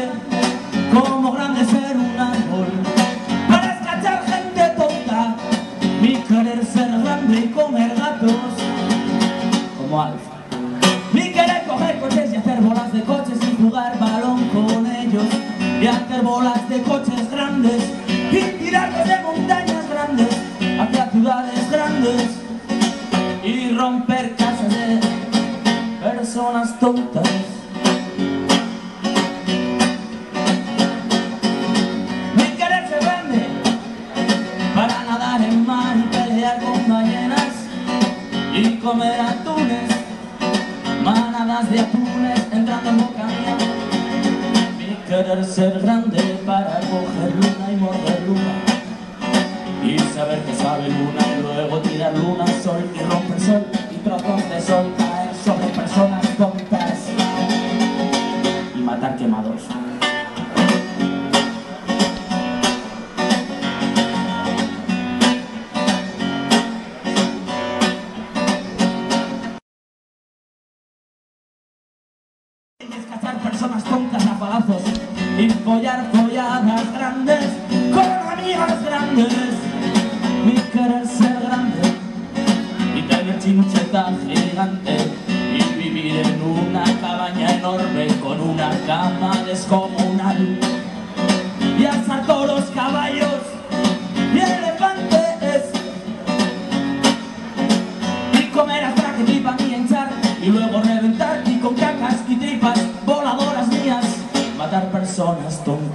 sé cómo grande ser un árbol. Para escachar gente tonta mi querer ser grande y comer gatos. Como alfa. Mi querer coger coches y hacer bolas de coches y jugar balón con ellos. Y hacer bolas de coches grandes y tirarlos de montañas grandes hacia ciudades grandes. Y romper casas de personas tontas. Comer atunes, manadas de atunes entrando en boca mía. Mi querer ser grande para coger luna y morder luna y saber que sabe luna y luego tirar luna sol y romper sol y trozos de sol caer sobre personas tontas y matar quemados. Cazar personas tontas a palazos y follar folladas grandes con amigas grandes mi querer ser grande y tener chincheta gigante y vivir en una cabaña enorme con una cama descomunal y asar todos caballos y elefantes y comer hasta que flipan y hinchar y luego personas tontas.